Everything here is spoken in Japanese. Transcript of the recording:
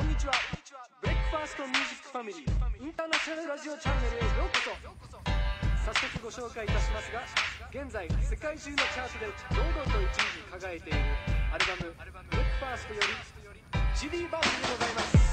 こんにちは。 Breakfast Music Family International Radio Channel へようこそ。早速ご紹介いたしますが現在世界中のチャートで堂々と1位に輝いているアルバム「ブレックファーストより「ジディ・バース」でございます。